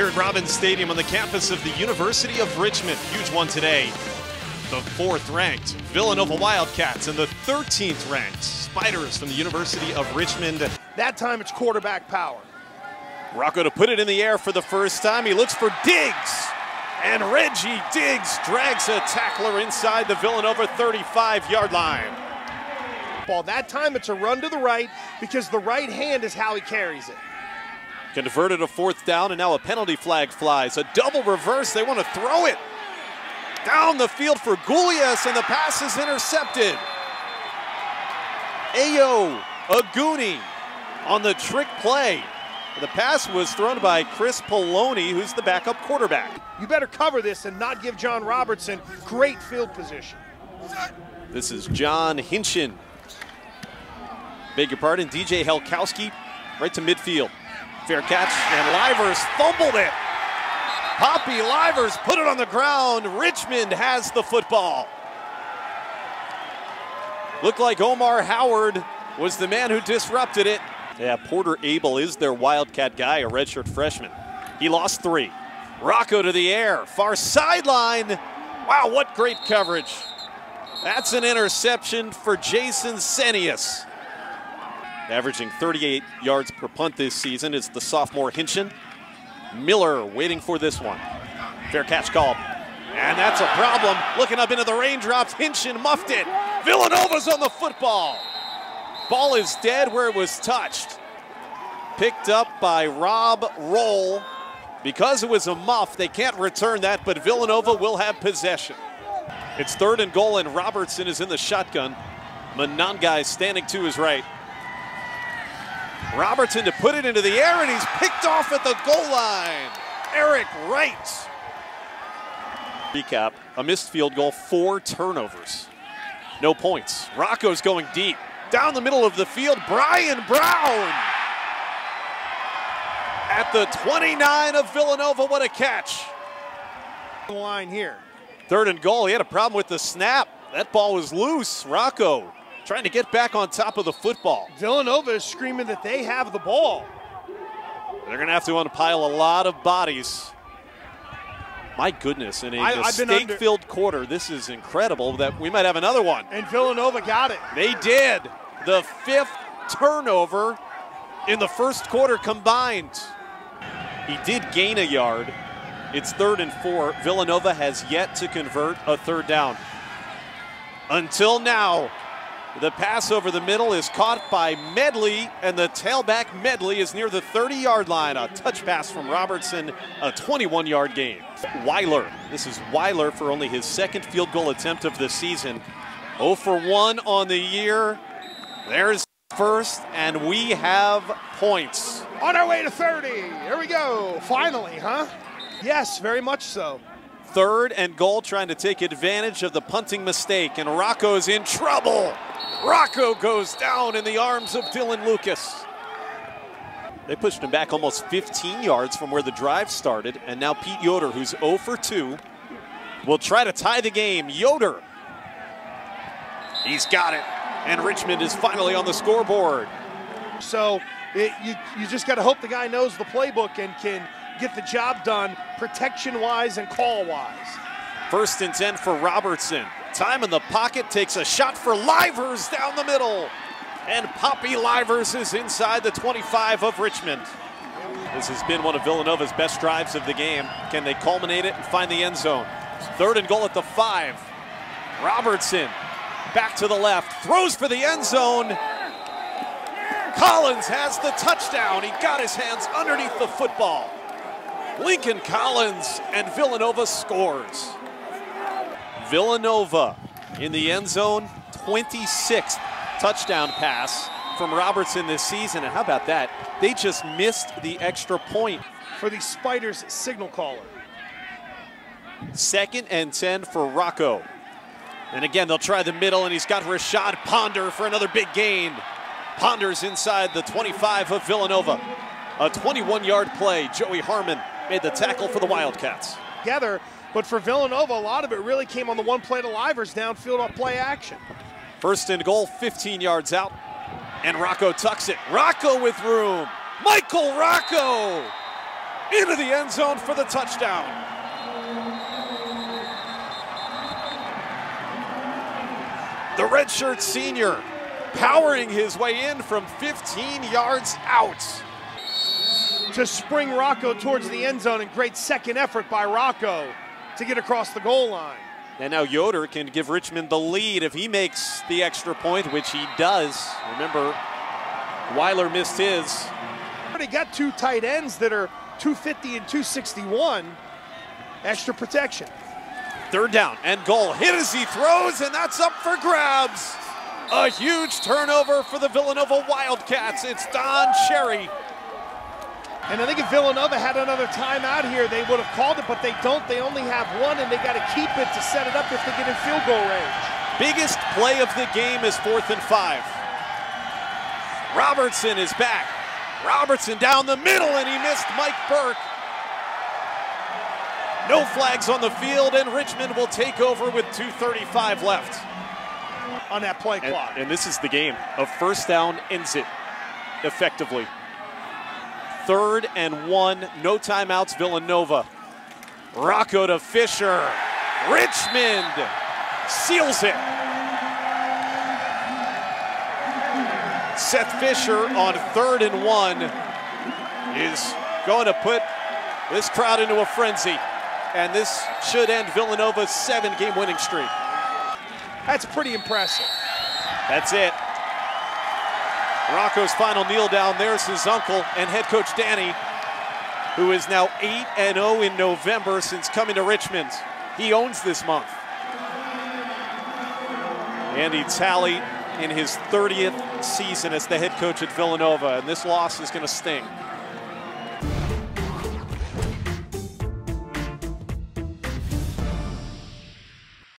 here at Robins Stadium on the campus of the University of Richmond. Huge one today. The fourth ranked Villanova Wildcats and the 13th ranked Spiders from the University of Richmond. That time it's quarterback power. Rocco to put it in the air for the first time. He looks for Diggs. And Reggie Diggs drags a tackler inside the Villanova 35 yard line. Ball. That time it's a run to the right because the right hand is how he carries it. Converted a fourth down, and now a penalty flag flies. A double reverse. They want to throw it down the field for Gulias, and the pass is intercepted. Ayo Aguni on the trick play. The pass was thrown by Chris Poloni, who's the backup quarterback. You better cover this and not give John Robertson great field position. This is John Hinchin. Beg your pardon, DJ Helkowski right to midfield. Fair catch, and Livers fumbled it. Poppy Livers put it on the ground. Richmond has the football. Looked like Omar Howard was the man who disrupted it. Yeah, Porter Abel is their Wildcat guy, a redshirt freshman. He lost three. Rocco to the air, far sideline. Wow, what great coverage. That's an interception for Jason Senius. Averaging 38 yards per punt this season is the sophomore Hinchin. Miller waiting for this one. Fair catch called. And that's a problem. Looking up into the raindrops, Hinchin muffed it. Villanova's on the football. Ball is dead where it was touched. Picked up by Rob Rolle. Because it was a muff, they can't return that, but Villanova will have possession. It's third and goal, and Robertson is in the shotgun. Monangai standing to his right. Robertson to put it into the air, and he's picked off at the goal line. Eric Wright. Recap a missed field goal, four turnovers. No points. Rocco's going deep. Down the middle of the field, Brian Brown. At the 29 of Villanova, what a catch. Line here. Third and goal, he had a problem with the snap. That ball was loose. Rocco trying to get back on top of the football. Villanova is screaming that they have the ball. They're going to have to unpile a lot of bodies. My goodness, in a mistake-filled quarter, this is incredible that we might have another one. And Villanova got it. They did. The fifth turnover in the first quarter combined. He did gain a yard. It's third and four. Villanova has yet to convert a third down. Until now, the pass over the middle is caught by Medley, and the tailback Medley is near the 30 yard line. A touch pass from Robertson, a 21 yard gain. Weiler, this is Weiler for only his second field goal attempt of the season. 0 for 1 on the year. There's first, and we have points. On our way to 30. Here we go. Finally, huh? Yes, very much so. Third and goal, trying to take advantage of the punting mistake, and Rocco's in trouble. Rocco goes down in the arms of Dylan Lucas. They pushed him back almost 15 yards from where the drive started, and now Pete Yoder, who's 0 for 2, will try to tie the game. Yoder, he's got it, and Richmond is finally on the scoreboard. So it, you, you just got to hope the guy knows the playbook and can get the job done protection-wise and call-wise. First and 10 for Robertson. Time in the pocket, takes a shot for Livers down the middle. And Poppy Livers is inside the 25 of Richmond. This has been one of Villanova's best drives of the game. Can they culminate it and find the end zone? Third and goal at the five. Robertson back to the left, throws for the end zone. Collins has the touchdown. He got his hands underneath the football. Lincoln Collins and Villanova scores. Villanova in the end zone, 26th touchdown pass from Robertson this season. And how about that? They just missed the extra point. For the Spiders signal caller. Second and 10 for Rocco. And again, they'll try the middle, and he's got Rashad Ponder for another big gain. Ponder's inside the 25 of Villanova. A 21 yard play. Joey Harmon made the tackle for the Wildcats. Together, but for Villanova, a lot of it really came on the one play to Livers downfield off play action. First and goal, 15 yards out. And Rocco tucks it. Rocco with room. Michael Rocco into the end zone for the touchdown. The redshirt senior powering his way in from 15 yards out. To spring Rocco towards the end zone, and great second effort by Rocco to get across the goal line. And now Yoder can give Richmond the lead if he makes the extra point, which he does. Remember, Weiler missed his. Already got two tight ends that are 250 and 261. Extra protection. Third down and goal. Hit as he throws, and that's up for grabs. A huge turnover for the Villanova Wildcats. It's Don Cherry. And I think if Villanova had another timeout here, they would have called it, but they don't. They only have one, and they got to keep it to set it up if they get in field goal range. Biggest play of the game is fourth and five. Robertson is back. Robertson down the middle, and he missed Mike Burke. No flags on the field, and Richmond will take over with 2.35 left. On that play And, clock. and this is the game. A first down ends it effectively. Third and one, no timeouts, Villanova. Rocco to Fisher. Richmond seals it. Seth Fisher on third and one is going to put this crowd into a frenzy. And this should end Villanova's seven game winning streak. That's pretty impressive. That's it. Rocco's final kneel down. There's his uncle and head coach Danny, who is now 8 and 0 in November since coming to Richmond. He owns this month. Andy Talley in his 30th season as the head coach at Villanova, and this loss is going to sting.